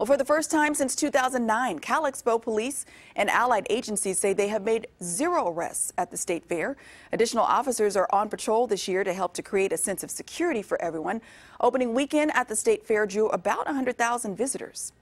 Well, for the first time since 2009, Cal Expo police and allied agencies say they have made zero arrests at the state fair. Additional officers are on patrol this year to help to create a sense of security for everyone. Opening weekend at the state fair drew about 100,000 visitors.